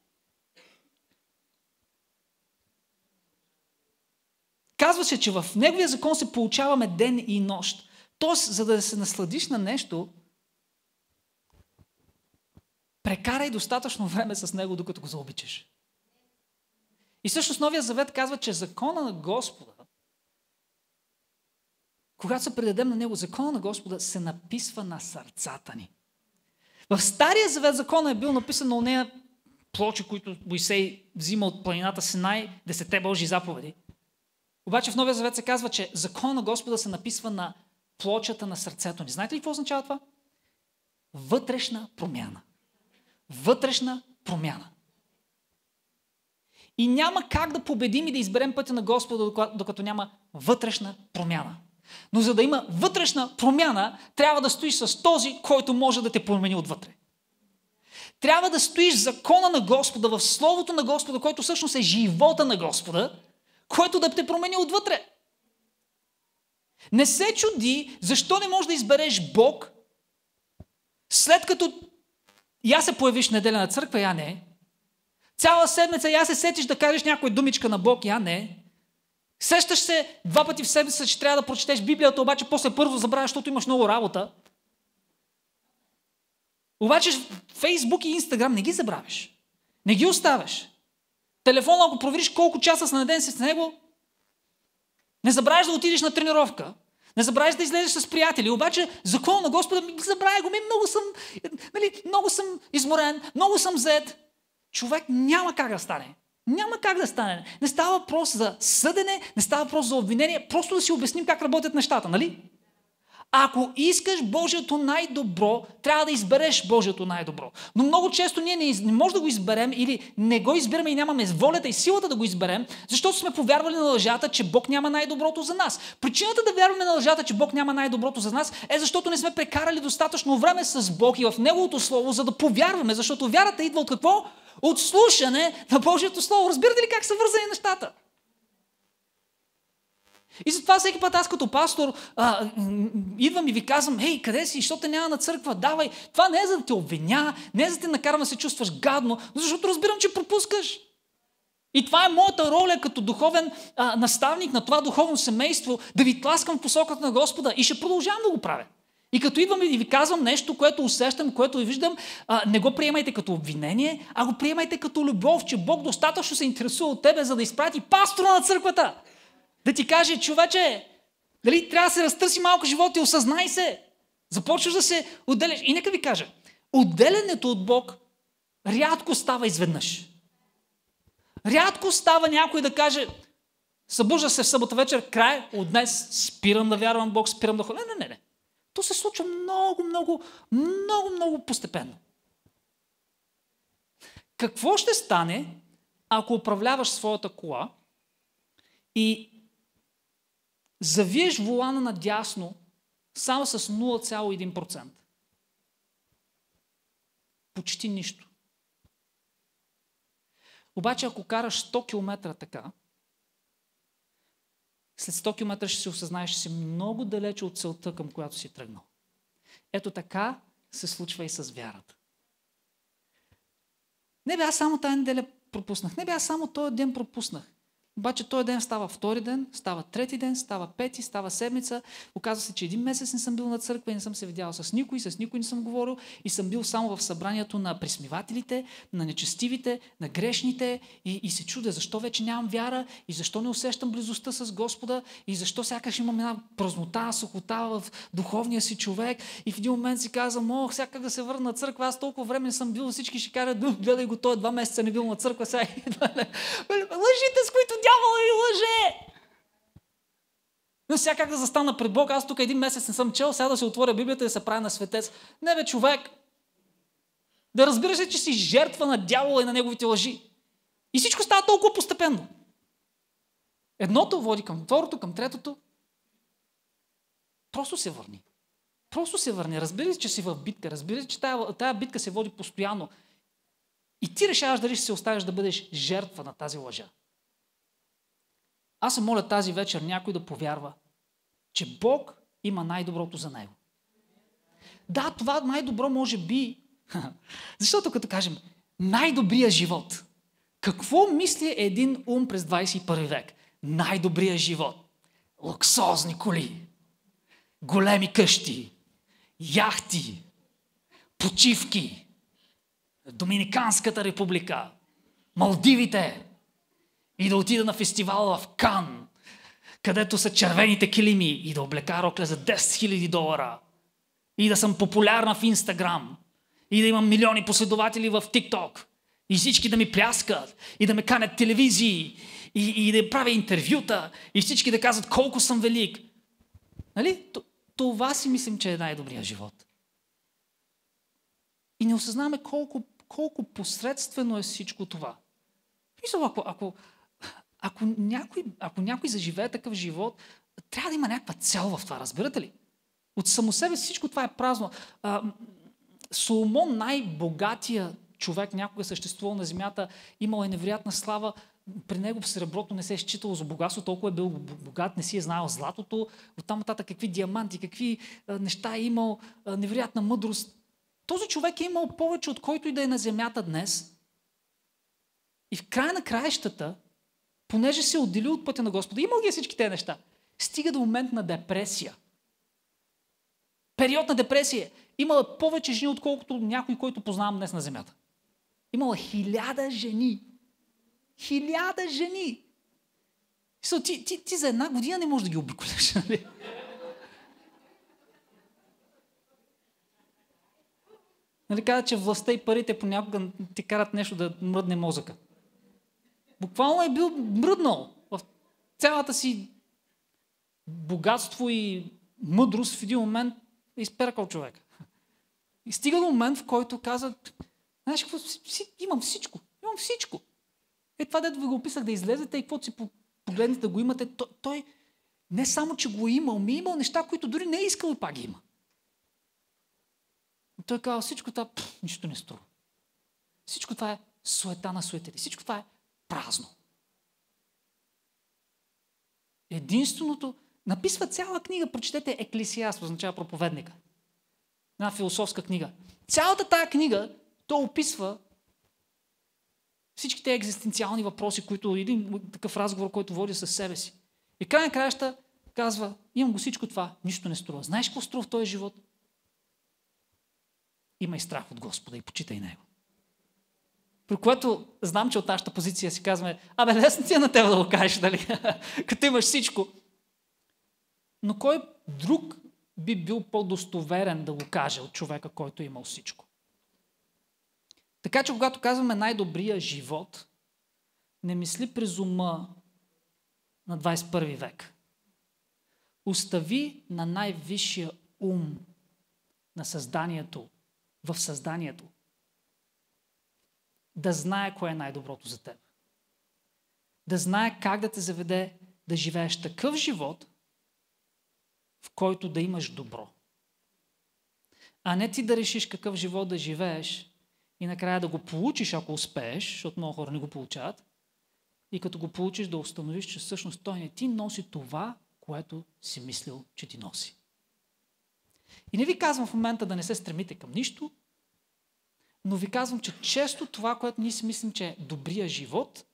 Казва се, че в Неговия закон се получаваме ден и нощ. Тоест, за да се насладиш на нещо, прекарай достатъчно време с Него, докато го заобичаш. И всъщност Новия Завет казва, че закона на Господа, когато се предадем на Него, закона на Господа се написва на сърцата ни. В Стария Завет закона е бил написан на нея плочи, които Моисей взима от планината Синай, десете Божии заповеди. Обаче в Новия Завет се казва, че закон на Господа се написва на плочата на сърцето ни. Знаете ли какво означава това? Вътрешна промяна. Вътрешна промяна. И няма как да победим и да изберем пътя на Господа, докато няма вътрешна промяна. Но за да има вътрешна промяна, трябва да стоиш с този, който може да те промени отвътре. Трябва да стоиш закона на Господа, в Словото на Господа, който всъщност е живота на Господа, който да те промени отвътре. Не се чуди, защо не можеш да избереш Бог, след като я се появиш неделя на църква, я не. Цяла седмица я се сетиш да кажеш някой думичка на Бог, я не. Сещаш се два пъти в седмица, че трябва да прочетеш Библията, обаче после първо забравяш, защото имаш много работа. Обаче Фейсбук и Инстаграм не ги забравяш. Не ги оставяш. Телефона, ако провериш колко часа са на ден си с него, не забравяш да отидеш на тренировка. Не забравяш да излезеш с приятели. Обаче закон на Господа ми забравя го. Ми много съм, нали, много съм изморен, много съм зет. Човек няма как да стане. Няма как да стане. Не става въпрос за съдене, не става въпрос за обвинение, просто да си обясним как работят нещата, нали? Ако искаш Божието най-добро, трябва да избереш Божието най-добро. Но много често ние не, не можем да го изберем или не го избираме и нямаме волята и силата да го изберем, защото сме повярвали на лъжата, че Бог няма най-доброто за нас. Причината да вярваме на лъжата, че Бог няма най-доброто за нас, е защото не сме прекарали достатъчно време с Бог и в Неговото Слово, за да повярваме, защото вярата идва от какво? От слушане на Божието Слово. Разбирате ли как са вързани нещата? И затова всеки път аз като пастор а, идвам и ви казвам, хей, къде си, защото те няма на църква, давай. Това не е за да те обвиня, не е за да те накарам да се чувстваш гадно, защото разбирам, че пропускаш. И това е моята роля като духовен а, наставник на това духовно семейство, да ви тласкам в посоката на Господа и ще продължавам да го правя. И като идвам и ви казвам нещо, което усещам, което ви виждам, а, не го приемайте като обвинение, а го приемайте като любов, че Бог достатъчно се интересува от тебе, за да изпрати пастора на църквата. Да ти каже, човече, дали трябва да се разтърси малко живота и осъзнай се. Започваш да се отделяш. И нека ви кажа, отделянето от Бог рядко става изведнъж. Рядко става някой да каже, събужда се в събота вечер, край, от днес спирам да вярвам Бог, спирам да ходя. Не, не, не. То се случва много, много, много, много постепенно. Какво ще стане, ако управляваш своята кола и завиеш волана надясно само с 0,1%. Почти нищо. Обаче, ако караш 100 км така, след 100 км ще се осъзнаеш, че си много далече от целта, към която си тръгнал. Ето така се случва и с вярата. Не бе, аз само тази неделя пропуснах. Не бе, аз само този ден пропуснах. Обаче този ден става втори ден, става трети ден, става пети, става седмица. Оказва се, че един месец не съм бил на църква и не съм се видял с никой, с никой не съм говорил и съм бил само в събранието на присмивателите, на нечестивите, на грешните. И, и се чудя защо вече нямам вяра и защо не усещам близостта с Господа и защо сякаш имам една празнота, сухота в духовния си човек. И в един момент си казвам, ох, сякаш да се върна на църква, аз толкова време не съм бил, всички ще кажат, гледай го, той два месеца не бил на църква, сега лъжите, с които дявола ви лъже! Но сега как да застана пред Бог, аз тук един месец не съм чел, сега да се отворя Библията и да се правя на светец. Не бе, човек, да разбираш ли, че си жертва на дявола и на неговите лъжи. И всичко става толкова постепенно. Едното води към второто, към третото. Просто се върни. Просто се върни. Разбира че си в битка. Разбира че тая, тая битка се води постоянно. И ти решаваш дали ще се оставиш да бъдеш жертва на тази лъжа. Аз се моля тази вечер някой да повярва, че Бог има най-доброто за него. Да, това най-добро може би Защото като кажем най-добрия живот, какво мисли един ум през 21 век? Най-добрия живот. Луксозни коли, големи къщи, яхти, почивки, Доминиканската република, Малдивите и да отида на фестивал в Кан, където са червените килими и да облека рокля за 10 000 долара и да съм популярна в Инстаграм и да имам милиони последователи в ТикТок и всички да ми пляскат и да ме канят телевизии и, и да правя интервюта и всички да казват колко съм велик. Нали? Това си мислим, че е най-добрият живот. И не осъзнаваме колко, колко посредствено е всичко това. Мисля, ако, ако, ако, някой, ако някой заживее такъв живот, трябва да има някаква цел в това, разбирате ли? От само себе всичко това е празно. А, Соломон, най-богатия човек, някога съществувал на земята, имал е невероятна слава, при него среброто не се е считало за богатство, толкова е бил богат, не си е знаел златото, оттам нататък какви диаманти, какви а, неща е имал, а, невероятна мъдрост. Този човек е имал повече от който и да е на земята днес. И в края на краищата, понеже се отделил от пътя на Господа, имал ги е всички тези неща, стига до момент на депресия. Период на депресия. Имала повече жени, отколкото някой, който познавам днес на земята. Имала хиляда жени. Хиляда жени. So, ти, ти, ти за една година не можеш да ги обиколяш. Нали? Нали каза, че властта и парите понякога ти карат нещо да мръдне мозъка. Буквално е бил мръднал в цялата си богатство и мъдрост в един момент е изперкал човек. И стига до момент, в който каза, знаеш какво, имам всичко, имам всичко. Е това, дето ви го описах да излезете и каквото си погледнете да го имате, той, той не само, че го е имал, ми е имал неща, които дори не е искал и пак ги има. Той казва, всичко това пъл, нищо не струва. Всичко това е суета на суетите. Всичко това е празно. Единственото, написва цяла книга, прочетете Еклисиаст, означава проповедника. Една философска книга. Цялата тая книга, то описва всички тези екзистенциални въпроси, които един такъв разговор, който води със себе си. И край на краища казва, имам го всичко това, нищо не струва. Знаеш какво струва в този живот? Имай страх от Господа и почитай Него. При което знам, че от нашата позиция си казваме, абе, лесно ти е на теб да го кажеш, дали? Като имаш всичко. Но кой друг би бил по-достоверен да го каже от човека, който е имал всичко? Така че, когато казваме най-добрия живот, не мисли през ума на 21 век. Остави на най-висшия ум на създанието, в създанието, да знае кое е най-доброто за теб. Да знае как да те заведе да живееш такъв живот, в който да имаш добро. А не ти да решиш какъв живот да живееш и накрая да го получиш, ако успееш, защото много хора не го получават, и като го получиш да установиш, че всъщност той не ти носи това, което си мислил, че ти носи. И не ви казвам в момента да не се стремите към нищо, но ви казвам, че често това, което ние си мислим, че е добрия живот,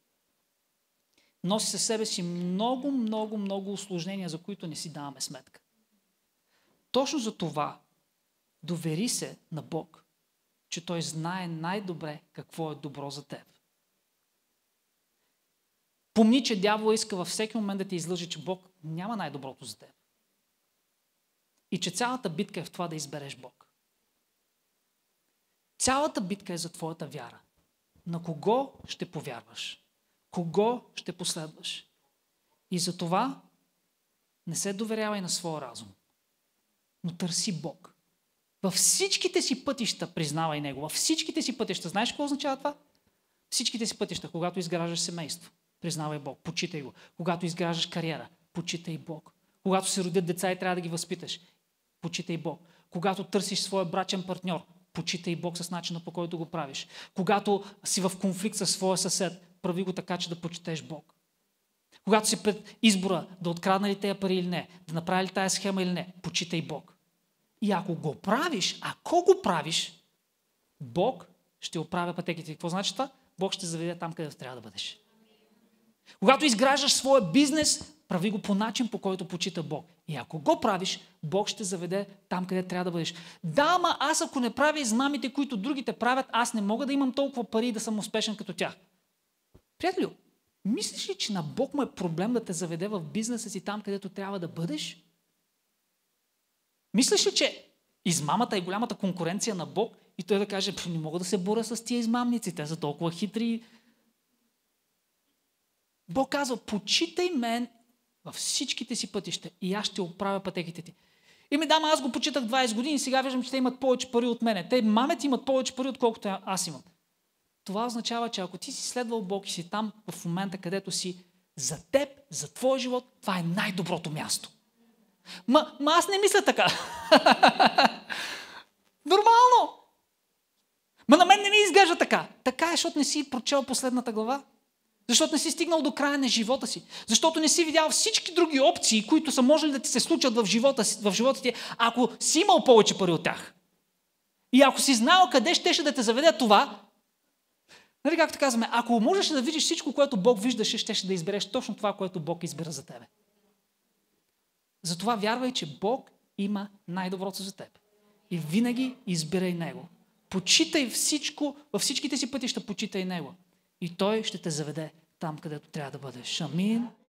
носи със себе си много, много, много осложнения, за които не си даваме сметка. Точно за това довери се на Бог, че Той знае най-добре какво е добро за теб. Помни, че дявол иска във всеки момент да ти излъжи, че Бог няма най-доброто за теб. И че цялата битка е в това да избереш Бог. Цялата битка е за твоята вяра. На кого ще повярваш? Кого ще последваш? И за това не се доверявай на своя разум, но търси Бог. Във всичките си пътища признавай Него. Във всичките си пътища. Знаеш какво означава това? Всичките си пътища, когато изграждаш семейство, признавай Бог, почитай го. Когато изграждаш кариера, почитай Бог. Когато се родят деца и трябва да ги възпиташ, почитай Бог. Когато търсиш своя брачен партньор, почитай Бог с начина по който го правиш. Когато си в конфликт с своя съсед, прави го така, че да почетеш Бог. Когато си пред избора да открадна ли тези пари или не, да направи ли тая схема или не, почитай Бог. И ако го правиш, ако го правиш, Бог ще оправя пътеките. Какво значи това? Бог ще заведе там, където трябва да бъдеш. Когато изграждаш своя бизнес, прави го по начин, по който почита Бог. И ако го правиш, Бог ще заведе там, къде трябва да бъдеш. Да, ама аз ако не правя измамите, които другите правят, аз не мога да имам толкова пари и да съм успешен като тях. Приятелю, мислиш ли, че на Бог му е проблем да те заведе в бизнеса си там, където трябва да бъдеш? Мислиш ли, че измамата е голямата конкуренция на Бог и той да каже, не мога да се боря с тия измамници, те са толкова хитри. Бог казва, почитай мен във всичките си пътища и аз ще оправя пътеките ти. И ми дама, аз го почитах 20 години и сега виждам, че те имат повече пари от мене. Те мамете имат повече пари, отколкото аз имам. Това означава, че ако ти си следвал Бог и си там в момента, където си, за теб, за твой живот, това е най-доброто място. Ма, ма аз не мисля така. Нормално. Ма на мен не ми изглежда така. Така е, защото не си прочел последната глава. Защото не си стигнал до края на живота си. Защото не си видял всички други опции, които са можели да ти се случат в живота, в живота ти, ако си имал повече пари от тях. И ако си знал къде щеше да те заведе това, нали както казваме, ако можеш да видиш всичко, което Бог виждаше, щеше да избереш точно това, което Бог избира за тебе. Затова вярвай, че Бог има най-доброто за теб. И винаги избирай Него. Почитай всичко, във всичките си пътища почитай Него. И Той ще те заведе там, където трябва да бъдеш. Амин.